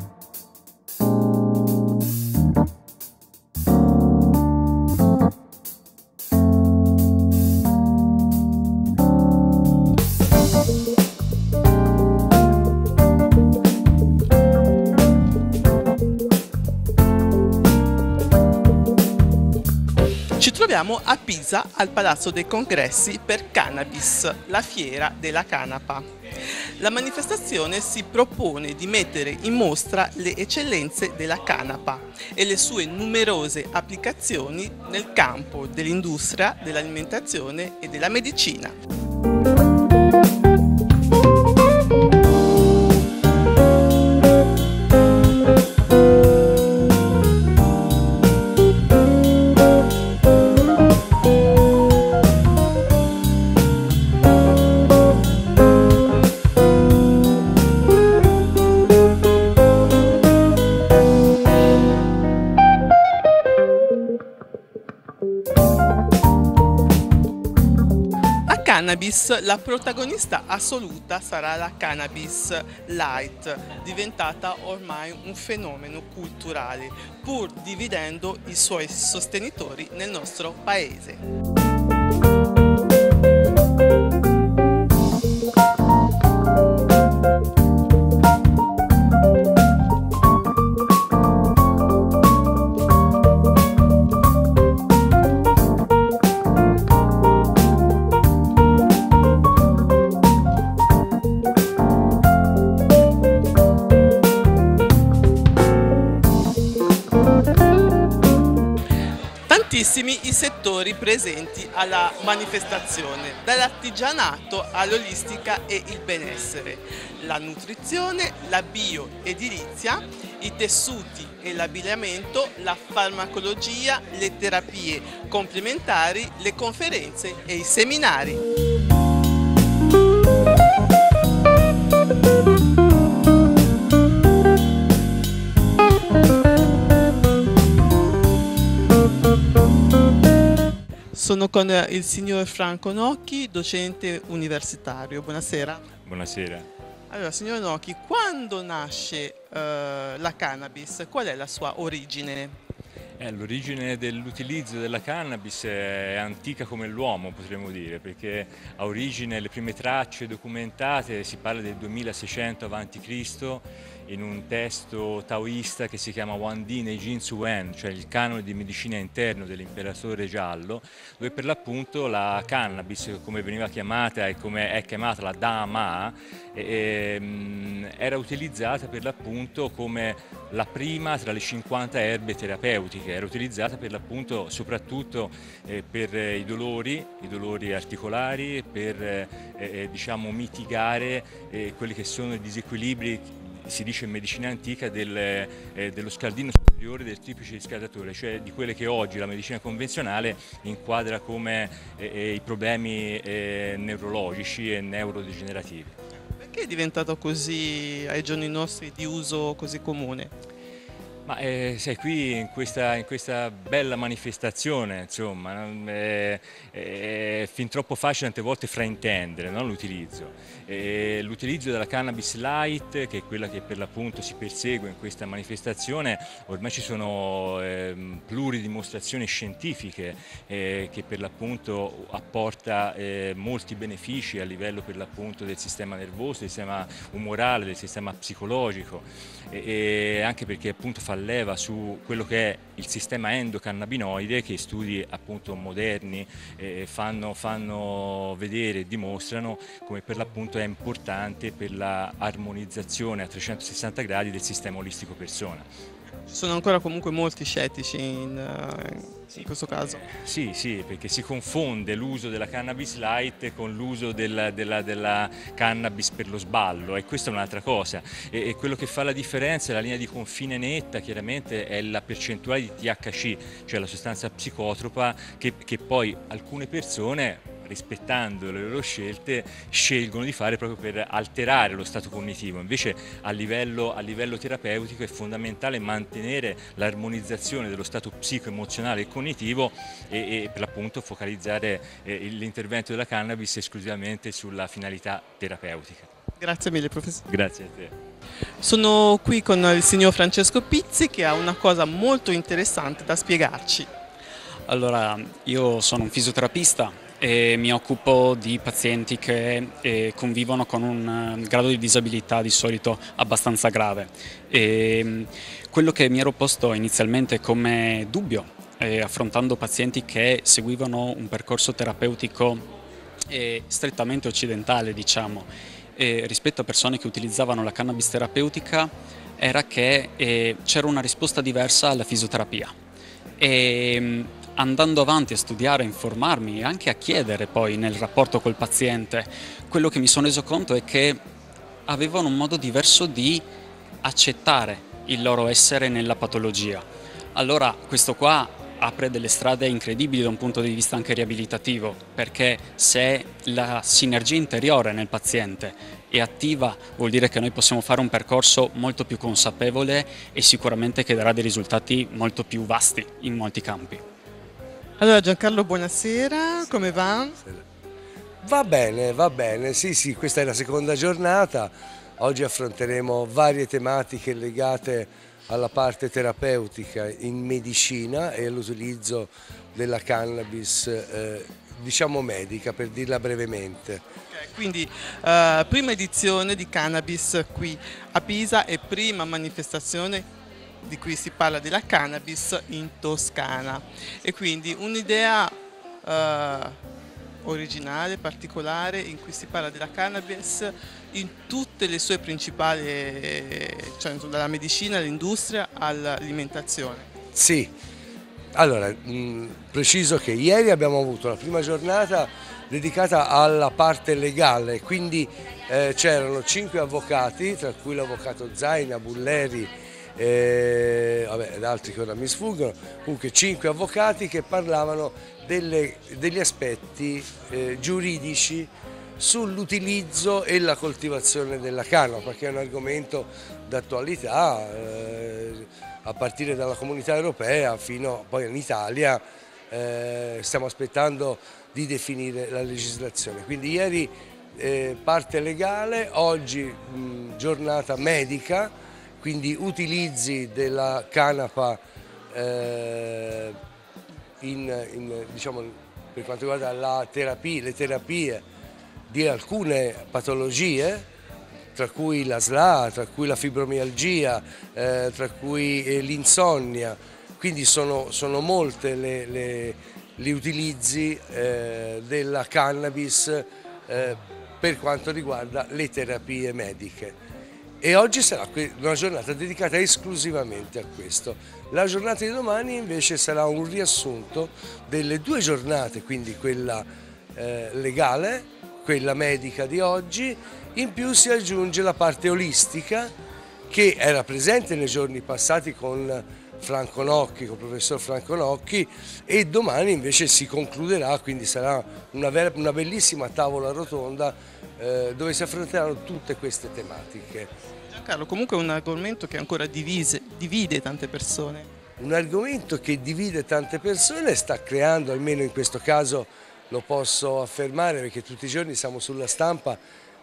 Thank you. Troviamo a Pisa al Palazzo dei Congressi per Cannabis, la fiera della canapa. La manifestazione si propone di mettere in mostra le eccellenze della canapa e le sue numerose applicazioni nel campo dell'industria, dell'alimentazione e della medicina. Cannabis la protagonista assoluta sarà la cannabis light, diventata ormai un fenomeno culturale, pur dividendo i suoi sostenitori nel nostro paese. I settori presenti alla manifestazione, dall'artigianato all'olistica e il benessere, la nutrizione, la bioedilizia, i tessuti e l'abbigliamento, la farmacologia, le terapie complementari, le conferenze e i seminari. Sono con il signor Franco Nocchi, docente universitario. Buonasera. Buonasera. Allora, signor Nocchi, quando nasce eh, la cannabis? Qual è la sua origine? Eh, l'origine dell'utilizzo della cannabis è antica come l'uomo, potremmo dire, perché ha origine, le prime tracce documentate, si parla del 2600 a.C., in un testo taoista che si chiama Wan Di nei Jinsu Wen, cioè il canone di medicina interno dell'imperatore giallo, dove per l'appunto la cannabis, come veniva chiamata e come è chiamata la Dama, ehm, era utilizzata per l'appunto come la prima tra le 50 erbe terapeutiche, era utilizzata per l'appunto soprattutto eh, per i dolori, i dolori articolari, per eh, eh, diciamo mitigare eh, quelli che sono i disequilibri si dice in medicina antica del, eh, dello scaldino superiore del tipice riscaldatore, cioè di quelle che oggi la medicina convenzionale inquadra come eh, i problemi eh, neurologici e neurodegenerativi. Perché è diventato così ai giorni nostri di uso così comune? Ma eh, sei qui in questa, in questa, bella manifestazione, insomma, è, è, fin troppo facile tante volte fraintendere no? l'utilizzo. L'utilizzo della cannabis light, che è quella che per l'appunto si persegue in questa manifestazione, ormai ci sono eh, pluridimostrazioni scientifiche eh, che per l'appunto apporta eh, molti benefici a livello per l'appunto del sistema nervoso, del sistema umorale, del sistema psicologico e, e anche perché appunto fa leva su quello che è il sistema endocannabinoide che studi appunto moderni eh, fanno, fanno, vedere e dimostrano come per l'appunto è importante per l'armonizzazione a 360 gradi del sistema olistico persona. Ci sono ancora comunque molti scettici in, uh, in questo caso. Sì, sì, perché si confonde l'uso della cannabis light con l'uso della, della, della, cannabis per lo sballo e questa è un'altra cosa. E, e, quello che fa la differenza, la linea di confine netta chiaramente è la percentuale di THC, cioè la sostanza psicotropa che, che poi alcune persone rispettando le loro scelte, scelgono di fare proprio per alterare lo stato cognitivo. Invece a livello, a livello terapeutico è fondamentale mantenere l'armonizzazione dello stato psico-emozionale e cognitivo e, e per l'appunto focalizzare eh, l'intervento della cannabis esclusivamente sulla finalità terapeutica. Grazie mille professore. Grazie a te. Sono qui con il signor Francesco Pizzi che ha una cosa molto interessante da spiegarci. Allora, io sono un fisioterapista e mi occupo di pazienti che eh, convivono con un eh, grado di disabilità di solito abbastanza grave. E, mm, quello che mi ero posto inizialmente come dubbio, eh, affrontando pazienti che seguivano un percorso terapeutico eh, strettamente occidentale, diciamo, rispetto a persone che utilizzavano la cannabis terapeutica era che eh, c'era una risposta diversa alla fisioterapia. E, mm, andando avanti a studiare, a informarmi e anche a chiedere poi nel rapporto col paziente, quello che mi sono reso conto è che avevano un modo diverso di accettare il loro essere nella patologia. Allora questo qua apre delle strade incredibili da un punto di vista anche riabilitativo, perché se la sinergia interiore nel paziente è attiva vuol dire che noi possiamo fare un percorso molto più consapevole e sicuramente che darà dei risultati molto più vasti in molti campi. Allora Giancarlo, buonasera, come va? Va bene, va bene, sì sì, questa è la seconda giornata, oggi affronteremo varie tematiche legate alla parte terapeutica in medicina e all'utilizzo della cannabis eh, diciamo medica per dirla brevemente. Okay, quindi eh, prima edizione di cannabis qui a Pisa e prima manifestazione di cui si parla della cannabis in Toscana e quindi un'idea eh, originale, particolare in cui si parla della cannabis in tutte le sue principali, cioè dalla medicina all'industria all'alimentazione. Sì, allora mh, preciso che ieri abbiamo avuto la prima giornata dedicata alla parte legale, quindi eh, c'erano cinque avvocati, tra cui l'avvocato Zaina, Bulleri, eh, vabbè, altri che ora mi sfuggono, comunque cinque avvocati che parlavano delle, degli aspetti eh, giuridici sull'utilizzo e la coltivazione della canapa, che è un argomento d'attualità eh, a partire dalla comunità europea fino poi in Italia. Eh, stiamo aspettando di definire la legislazione. Quindi ieri eh, parte legale, oggi mh, giornata medica, quindi utilizzi della canapa eh, in, in, diciamo, per quanto riguarda terapia, le terapie di alcune patologie, tra cui la SLA, tra cui la fibromialgia, eh, tra cui eh, l'insonnia, quindi sono, sono molte le, le, gli utilizzi eh, della cannabis eh, per quanto riguarda le terapie mediche e oggi sarà una giornata dedicata esclusivamente a questo. La giornata di domani invece sarà un riassunto delle due giornate, quindi quella eh, legale, quella medica di oggi, in più si aggiunge la parte olistica che era presente nei giorni passati con Franco Nocchi, con il professor Franco Nocchi e domani invece si concluderà, quindi sarà una, una bellissima tavola rotonda eh, dove si affronteranno tutte queste tematiche. Giancarlo, comunque è un argomento che ancora divise, divide tante persone. Un argomento che divide tante persone sta creando, almeno in questo caso lo posso affermare perché tutti i giorni siamo sulla stampa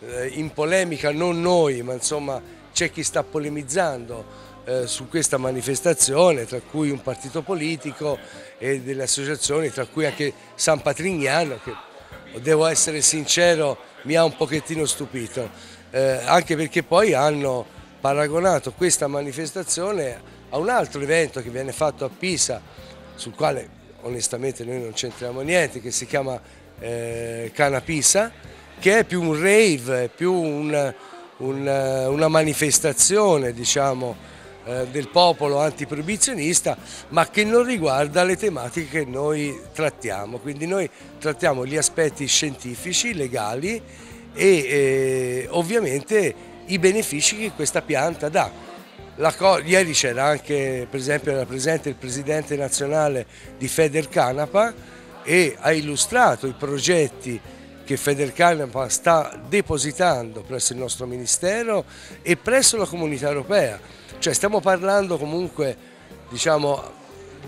eh, in polemica, non noi, ma insomma c'è chi sta polemizzando su questa manifestazione, tra cui un partito politico e delle associazioni, tra cui anche San Patrignano, che devo essere sincero mi ha un pochettino stupito, eh, anche perché poi hanno paragonato questa manifestazione a un altro evento che viene fatto a Pisa, sul quale onestamente noi non c'entriamo niente, che si chiama eh, Cana Pisa, che è più un rave, più un, un, una manifestazione diciamo, eh, del popolo antiproibizionista ma che non riguarda le tematiche che noi trattiamo, quindi noi trattiamo gli aspetti scientifici, legali e eh, ovviamente i benefici che questa pianta dà. ieri c'era anche per esempio era presente il presidente nazionale di Feder Canapa e ha illustrato i progetti che Federcanapa sta depositando presso il nostro Ministero e presso la comunità europea. Cioè stiamo parlando comunque diciamo,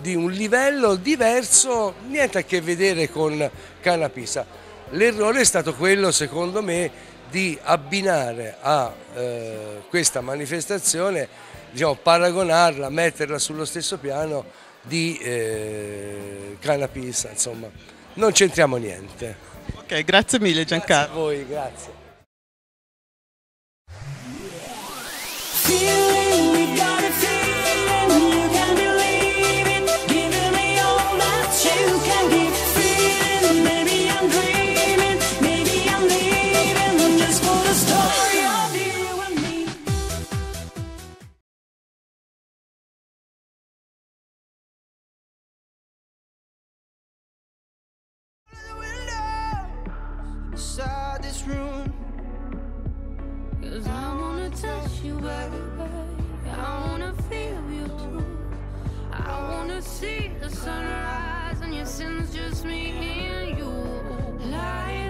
di un livello diverso, niente a che vedere con Canapisa. L'errore è stato quello, secondo me, di abbinare a eh, questa manifestazione, diciamo, paragonarla, metterla sullo stesso piano di eh, Canapisa, insomma, non c'entriamo niente. Ok, grazie mille Giancarlo. Grazie a voi, grazie. Cause I wanna touch you, baby. I wanna feel you too. I wanna see the sunrise and your sins, just me and you. Light